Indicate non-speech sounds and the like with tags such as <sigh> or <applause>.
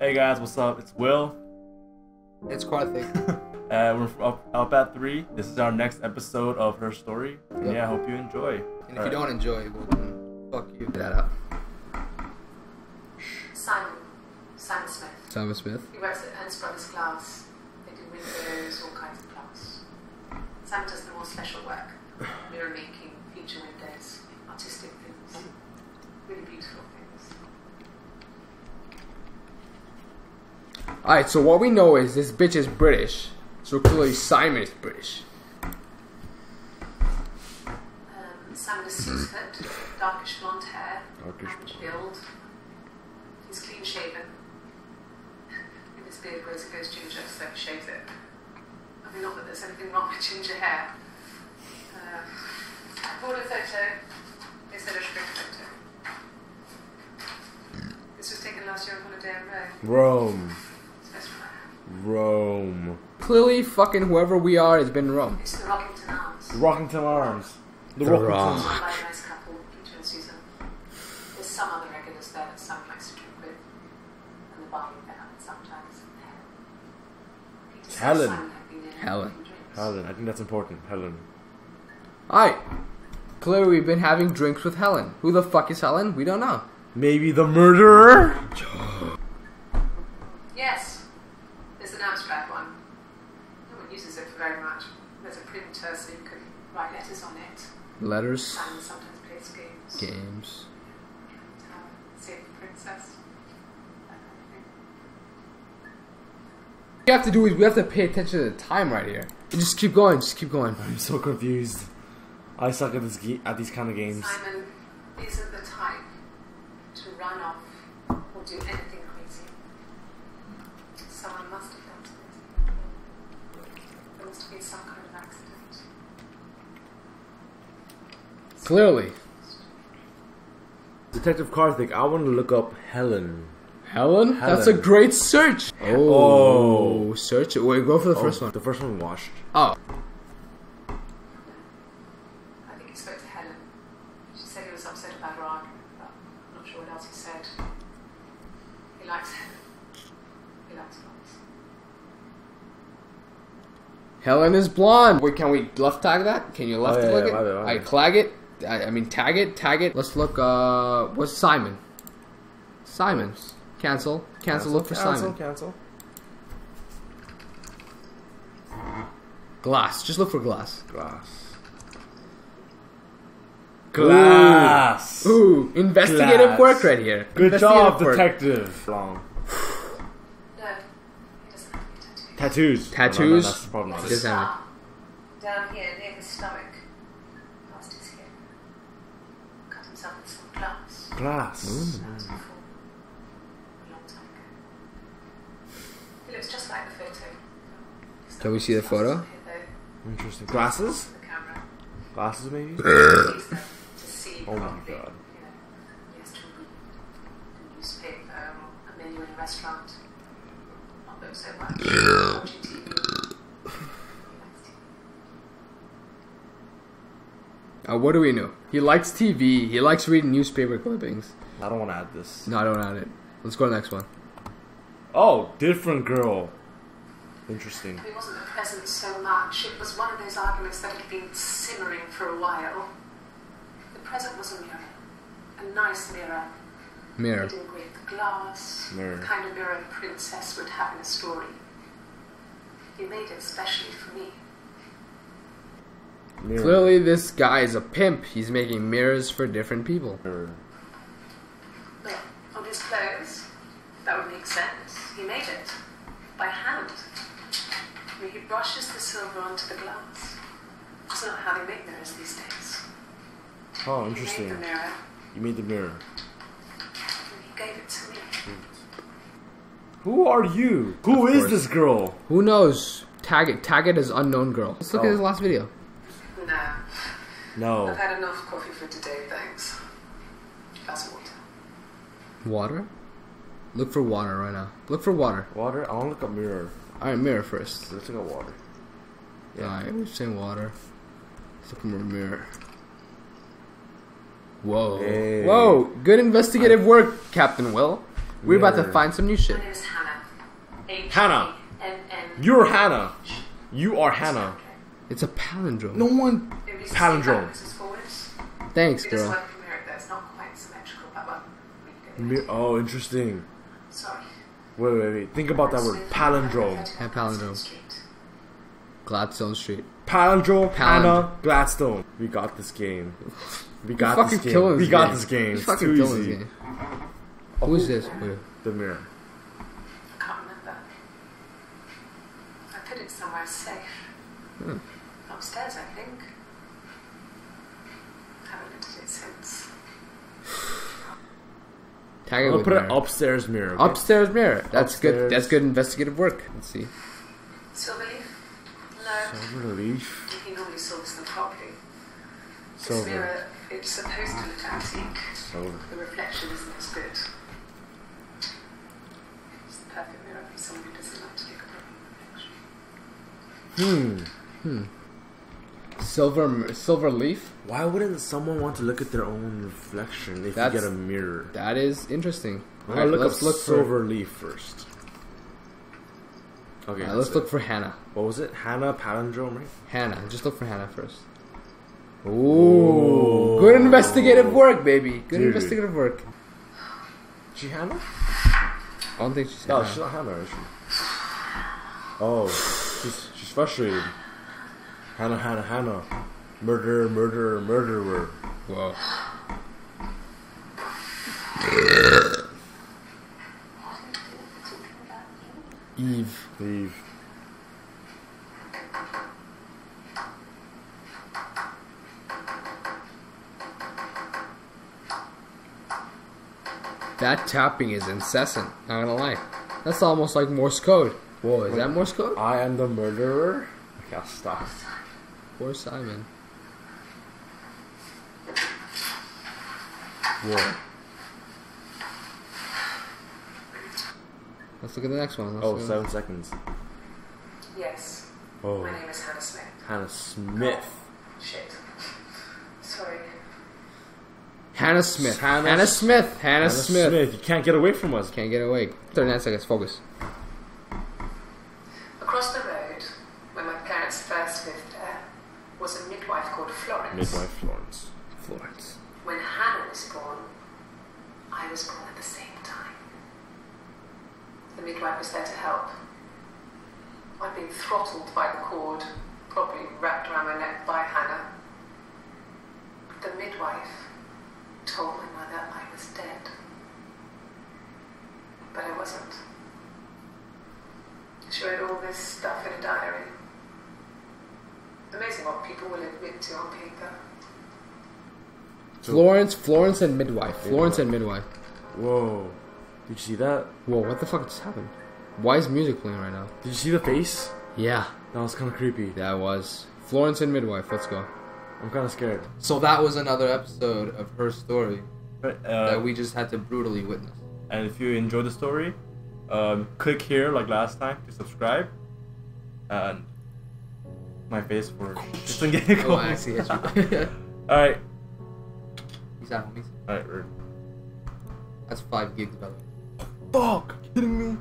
Hey guys, what's up? It's Will. It's Karthik. <laughs> Uh, we're up, up at three. This is our next episode of her story. And Yep. yeah, I hope you enjoy. And if you don't enjoy, well then, fuck you. Get that out. Simon, Simon Smith. Simon Smith. He works at Ernst Brothers Glass. They do windows, all kinds of glass. Simon does the more special work, mirror making, feature windows, artistic things, really beautiful things. Alright, so what we know is this bitch is British. So clearly Simon is British. Um, Simon is six foot, darkish blonde hair, Darkish average build. He's clean shaven. <laughs> If his beard grows, goes ginger, so he shaves it. I mean, not that there's anything wrong with ginger hair. Uh, Border photo is a spring photo. This was taken last year on holiday in Rome. Rome. It's best friend. Rome. Clearly fucking whoever we are has been Rome. It's the Rockington Arms. The Rockington Arms. The, The Rockington. Rock. It's run by a nice couple, Peter and Susan. There's some other regulars there that Sam likes to drink with, and the bar you sometimes. Helen. Simon had been in Helen. a few drinks. Helen. I think that's important. Helen. Alright. Clearly we've been having drinks with Helen. Who the fuck is Helen? We don't know. Maybe the murderer? Yes, there's an abstract one. No one uses it for very much. There's a printer so you can write letters on it. Letters. Simon sometimes plays games. Games. Save the princess. That kind. What we have to do is we have to pay attention to the time right here. And just keep going, just keep going. I'm so confused. I suck at this ge- at these kind of games. Simon isn't the type to run off or do anything crazy. Someone must have done something. There must have been some kind of accident. Clearly. Detective Karthik, I want to look up Helen. Helen? That's a great search. Oh, Oh. search it. Wait, go for the first oh. one. The first one we watched. Oh, I think he spoke to Helen. She said he was upset about her argument, but I'm not sure what else he said. He likes Helen. He likes blondes. Helen is blonde. Wait, can we left tag that? Can you left Oh, yeah, yeah, it? my I bad. clag it. I, I mean tag it, tag it. Let's look. Uh, what's Simon? Simon. Cancel. Cancel. Look for cancel, Simon. Cancel. Glass. Just look for glass. Glass. Glass. Ooh, investigative Glass. work right here. Good job, work. detective. Long. No, he doesn't have to be tattooed. Tattoos. Tattoos? No, no, that's the problem. There's a Doesn't have scar down here near the stomach, past his hip. Cut himself with some glass. Glass. That was before. A long time ago. He looks just like the photo. He's Can we see the photo? glasses Interesting. Glasses? Glasses, maybe? He needs them to see Oh my. God. You know, he has to read the newspaper or a menu in a restaurant. Not look so much. Watching TV. He likes TV. Uh, what do we know? He likes TV. He likes reading newspaper clippings. I don't want to add this. No, I don't add it. Let's go to the next one. Oh, different girl. Interesting. He wasn't present so much. It was one of those arguments that had been simmering for a while. The present was a mirror. A nice mirror. Mirror. Made in great glass. Mirror. The kind of mirror a princess would have in a story. He made it specially for me. Mirror. Clearly, this guy is a pimp. He's making mirrors for different people. Mirror. Look, on his clothes, that would make sense. He made it. By hand. I mean, he brushes the silver onto the glass. That's not how they make mirrors these days. Oh, He made interesting. the mirror, You made the mirror. and he gave it to me. Who are you? Who is course. this girl? Who knows? Tag it. Tag it as unknown girl. Let's look Oh. at his last video. No, No. I've had enough coffee for today, thanks. Glass of water. Water? Look for water right now. Look for water. Water? I want to look up mirror. Alright, mirror first. Let's look at water. Yeah. Alright, we're saying water. Let's look for a mirror. Whoa. Hey. Whoa! Good investigative work, Captain Will. We're about to find some new shit. My name is Hannah. Hannah. N N. You're Hannah. You are Hannah. It's a palindrome. No one. Palindrome. Thanks, girl. like a mirror, that's not quite symmetrical, but well, we can Mi- oh, interesting. Sorry. Wait, wait, wait. Think about that word. Palindrome. Yeah, palindrome. Gladstone Street. Palindrome. Paland- Hannah. Gladstone. We got this game. We got fucking this game. killing We this got game. this game. It's fucking too killing easy. this game. Who's this? Wait. The mirror. I can't remember. I put it somewhere safe. Hmm. Upstairs, I think. Haven't looked at it since. Tag it I'll with put mirror. an upstairs mirror. okay? Upstairs mirror. That's good. Upstairs. That's good investigative work. Let's see. Silver leaf? No. Silver leaf. He normally sorts them properly. This Silver. mirror, it's supposed to look antique. Silver. The reflection isn't as good. It's the perfect mirror for someone who doesn't like to take a proper reflection. Hmm. Silver silver leaf. Why wouldn't someone want to look at their own reflection if That's- you get a mirror? That is interesting. I'm Alright, look let's up look for. silver leaf first. Okay, uh, Alright, let's let's look for Hannah. What was it? Hannah palindrome, right? Hannah. Just look for Hannah first. Ooh, Ooh. good investigative work, baby. Good Dude. investigative work. Is She Hannah? I don't think she's No, Hannah. she's not Hannah, is she? Oh, she's she's frustrated. Hannah, Hannah, Hannah. Murderer, murderer, murderer. Whoa. Eve. Leave. That tapping is incessant. Not gonna lie. That's almost like Morse code. Whoa, is that Morse code? I am the murderer. Okay, I'll stop. Poor Simon. Whoa. Let's look at the next one. Let's Oh, look seven seconds. Yes. Oh, My name is Hannah Smith. Hannah Smith. Oh, shit. Sorry. Hannah Smith. Hannah Hannah, Smith. Hannah, Hannah Smith. Smith. You can't get away from us. Can't get away. 39 seconds. Focus. Across the road, where my parents first lived there, was a midwife called Florence. Midwife Florence. Florence. When Hannah was born, I was born at the same time. The midwife was there to help. I'd been throttled by the cord, probably wrapped around my neck by Hannah. The midwife told my mother I was dead. But I wasn't. She wrote all this stuff in a diary. Amazing what people will admit to on paper. Florence, Florence, and midwife. Florence and midwife. Whoa. Did you see that? Whoa, what the fuck just happened? Why is music playing right now? Did you see the face? Yeah, That was kind of creepy. that was Florence and midwife. Let's go. I'm kind of scared. So that was another episode of her story But, uh, that we just had to brutally witness. and if you enjoyed the story, um, click here like last time to subscribe. And my face for just to get Oh, I see. It's <laughs> All right, Peace out, homies. all right. That's five gigs, by the way. Fuck! Kidding me?